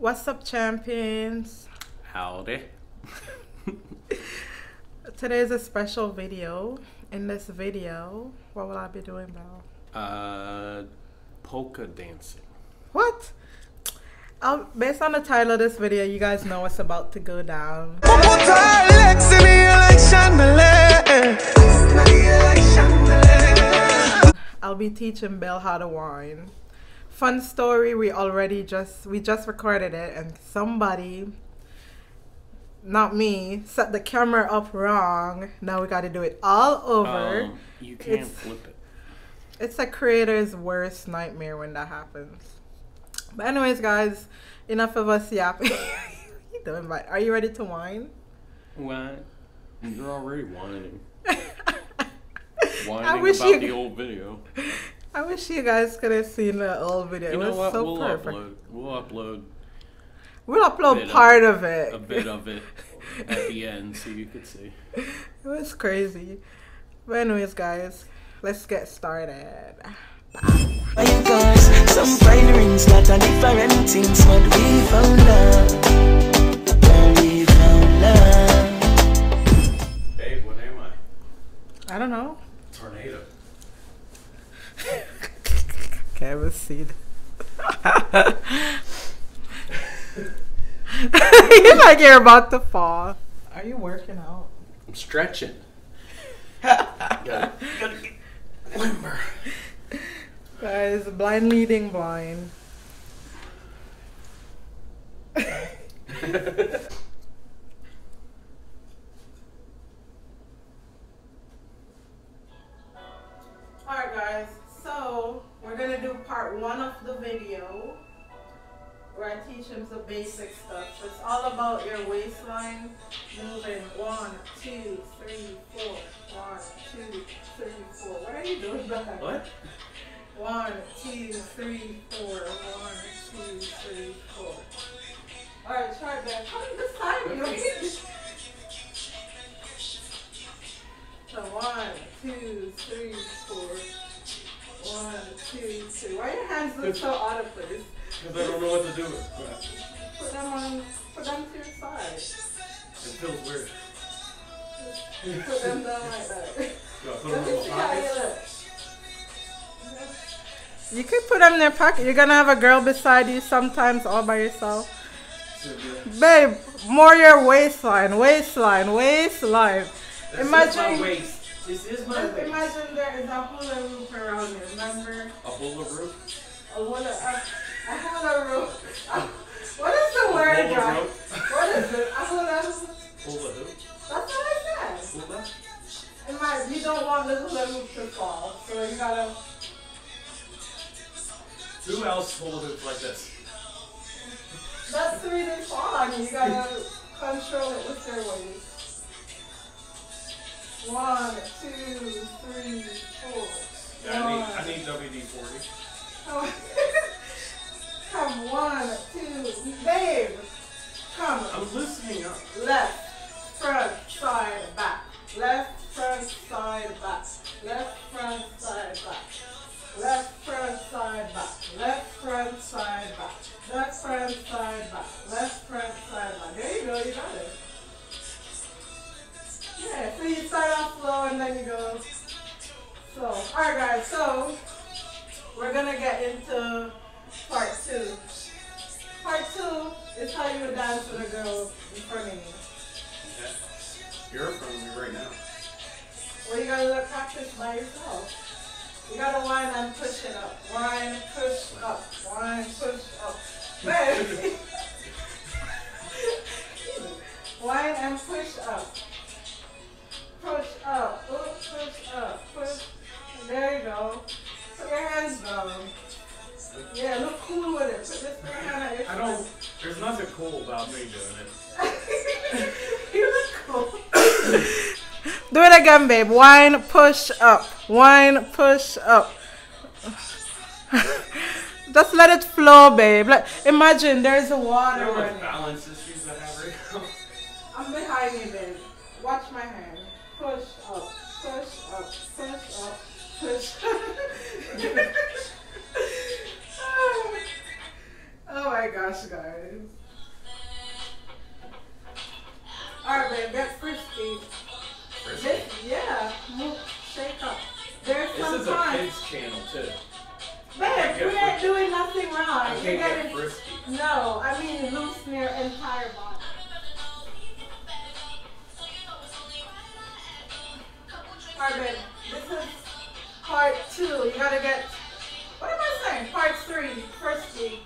What's up, champions? Howdy. Today is a special video. In this video, what will I be doing, Bill? Uh, polka dancing. What? Um, based on the title of this video, you guys know what's about to go down. I'll be teaching Bill how to whine. Fun story, we already just we just recorded it and somebody not me set the camera up wrong. Now we got to do it all over. Um, you can't It's- flip it. It's a creator's worst nightmare when that happens. But anyways, guys, enough of us yapping. you doing right? Are you ready to whine? What? You're already whining. Whining I wish about you. the old video. I wish you guys could have seen the old video. You it know was what? so we'll perfect. upload. We'll upload We'll upload bit of part of it. a bit of it at the end so you could see. It was crazy. But anyways, guys, let's get started. Fine some fine rings, lot of different things, but we found love. And we found love. Babe, what am I? I don't know. Okay, let's see. you like you're about to fall. Are you working out? I'm stretching. gotta, gotta get limber. Guys, blind leading blind. teach him some basic stuff. So it's all about your waistline moving one, two, three, four, one, two, three, four. What are you doing that? what? One, two, three, four. One, two, three, four. Alright, try that. Come this time, you So one, two, three, four. One, two, three. Why your hands look so out of place? Because I don't know what to do with it. Put them on, put them to your side. It feels weird. Put them down like that. Do I put them me in my how you pockets? look. You could put them in their pocket. You're gonna have a girl beside you sometimes all by yourself. Yeah. Babe, more your waistline, waistline, waistline. This Imagine- is my waist. This is my Just waist. imagine there is a hula hoop around you, remember? A hula roof? A hula, a, a hula hoop. A- what is the word, guys? What is it? Hula hoop? That's what I said. Hula? My, you don't want the hula hoop to fall, so you gotta. Who else hula hoops like this? That's the reason fall on you. You gotta control it with your waist. One, two, three, four. Yeah, I need, I need WD 40. Come, one, two, babe. Come, I'm loosening up. left, front, side, back. Left, front, how you would dance with a girl in front of you. Okay. You're in front of me right now. Well, you gotta let practice by yourself. You gotta whine and push it up. Whine, push up. Whine, push up. Babe. whine and push up. Again, babe. Wine, push up. Wine, push up. Just let it flow, babe. Like, imagine there's a You water know running. balance issues I have right now? I'm behind you, babe. Watch my hand. Push up, push up, push up, push up. Oh my gosh, guys. Wrong. I can't get getting- frisky. No, I mean loosen your entire body. Alright, this is part two. You gotta get, what am I saying? Part three, frisky.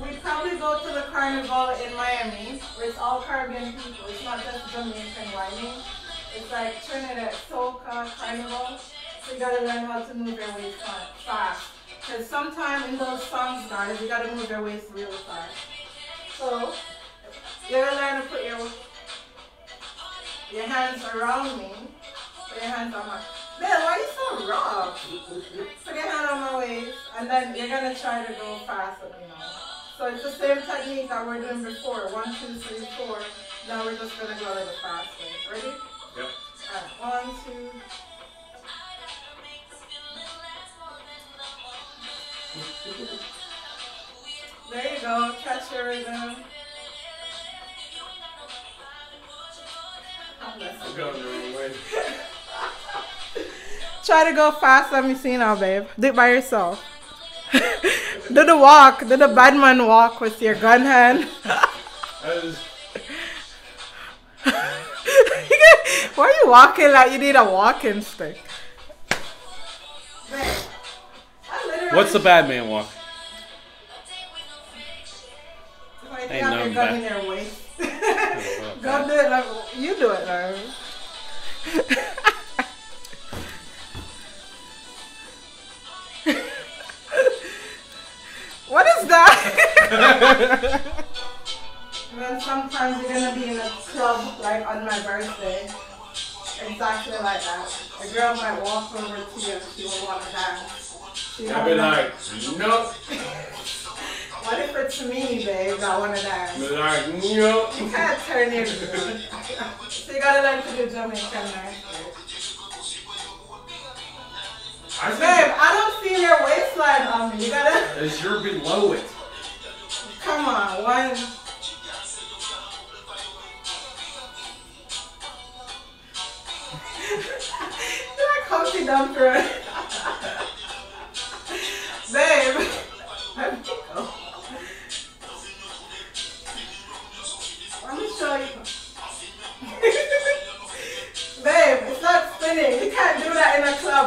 We probably go to the carnival in Miami, where it's all Caribbean people. It's not just Jamaican whining. It's like Trinidad, Soca, Carnival. So you gotta learn how to move your waist fast. Because sometimes in those songs, guys, you gotta move your waist real fast. So, you gotta learn to put your your hands around me. Put your hands on my. Man, why are you so rough? Put your hand on my waist, and then you're gonna try to go fast with me now. So it's the same technique that we're doing before. One, two, three, four. Now we're just gonna go a little faster. Ready? Yep. Alright, one, two. There you go. Catch your rhythm. That's I'm going the wrong way. Try to go fast. Let me see now, babe. Do it by yourself. do the walk. Do the bad man walk with your gun hand. Why are you walking like you need a walking stick? What's the bad man walk? Like, you Ain't nothing bad. in your waist. Go do it like you do it now. what is that? and then sometimes you're gonna be in a club like on my birthday. Exactly like that. A girl might walk over to you and she will want to dance. She I'd don't be know- like, nope. what if it's me, babe, that want to dance? I'd be like, nope. You can't turn it. so you gotta learn to do Jamaican dance. I Babe, I don't feel your waistline on me. You gotta as you're below it. come on, one. You're like Humpty Dumpty. Babe.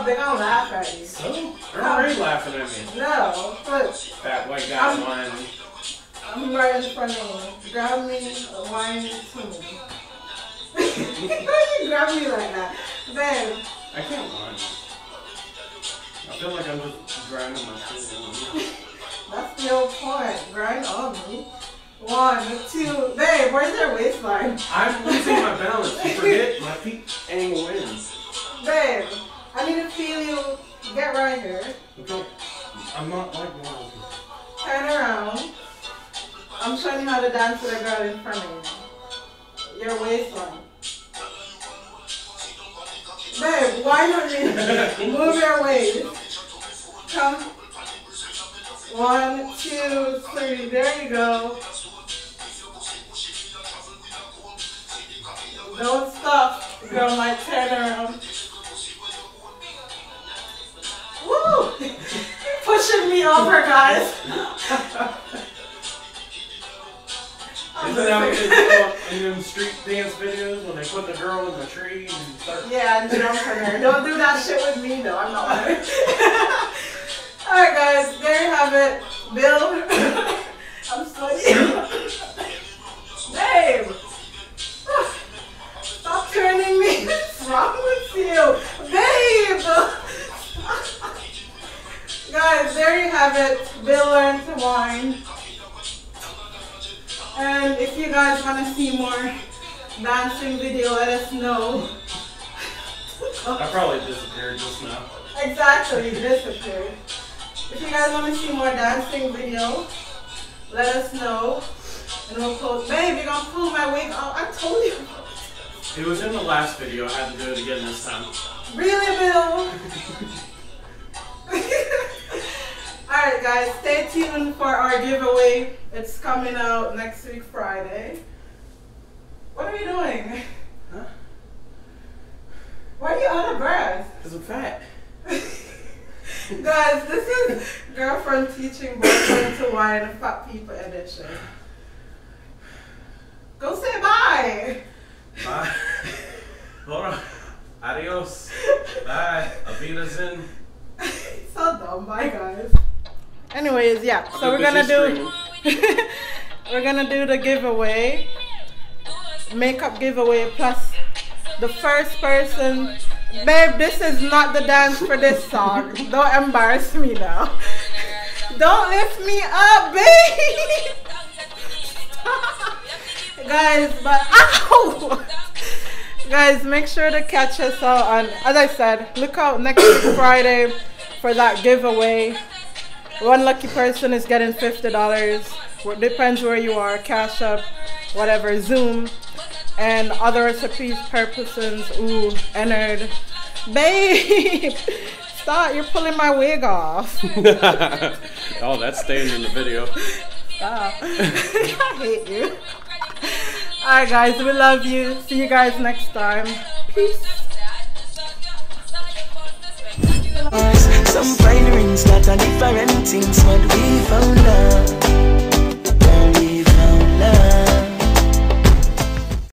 in. They're gonna laugh at you. So? They're already laughing at me. No, look. That white guy Um, whining. I'm right in front of you. Grab me, wine to me. Why you grab me like that? Babe, I can't whine. I feel like I'm just grinding my shit. that's the whole point. Grind on me. One, two, babe, where's your waistline? I'm losing to a girl in front of you. Your waistline. Babe, why not me? Move your waist. Come. One, two, three. There you go. Don't stop. The girl might turn around. Woo! Pushing me over, guys. Isn't that what they do in them street dance videos when they put the girl in the tree and start? Yeah, and jump her. Don't do that shit with me though. I'm not one. Alright guys, there you have it. Bill. I'm sweaty. Babe. Stop turning me. What's wrong with you? Babe. guys, there you have it. Bill learned to whine. And if you guys want to see more dancing video, let us know. I probably disappeared just now. Exactly, disappeared. If you guys want to see more dancing video, let us know. And we'll post. Babe, you're gonna pull my wig out. I told you. It was in the last video. I had to do it again this time. Really, Bill? Alright, guys, stay tuned for our giveaway. It's coming out next week Friday. What are you doing? Huh? Why are you out of breath? Cause I'm fat. Guys, this is girlfriend teaching boyfriend to wine fat people edition. Go say bye. Bye. Hold on. Adios. Bye. Avita's so dumb, bye guys. Anyways, yeah. So we're gonna do we're gonna do the giveaway. Makeup giveaway plus the first person Babe, this is not the dance for this song. Don't embarrass me now. Don't lift me up, babe. Guys, but ow! Guys, make sure to catch us out on, as I said, look out next week Friday for that giveaway. One lucky person is getting $50. Depends where you are, Cash App, whatever, Zoom and other recipes per persons ooh entered babe stop you're pulling my wig off. Oh that's staying in the video. Stop. I hate you. All right guys we love you. See you guys next time. Peace Some fine rings that are different things, but we found out.